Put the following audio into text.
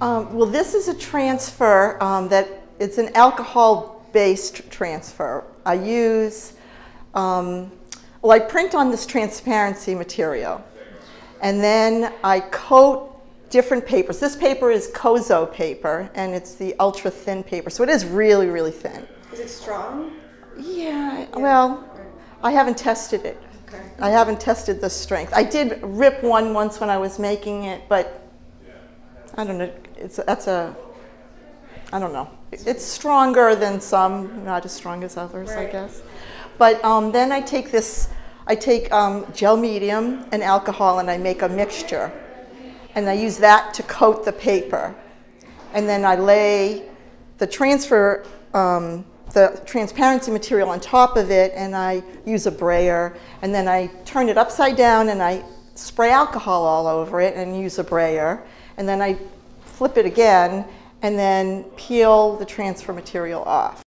Um, well, this is a transfer um, that it's an alcohol-based transfer. I use, um, well, I print on this transparency material, and then I coat different papers. This paper is Kozo paper, and it's the ultra thin paper, so it is really, really thin. Is it strong? Yeah, well, I haven't tested it. Okay. I haven't tested the strength. I did rip one once when I was making it, but I don't know. It's that's a I don't know. It's stronger than some, not as strong as others, I guess. But um, then I take this. I take um, gel medium and alcohol, and I make a mixture, and I use that to coat the paper, and then I lay the transfer. Um, the transparency material on top of it and I use a brayer and then I turn it upside down and I spray alcohol all over it and use a brayer and then I flip it again and then peel the transfer material off.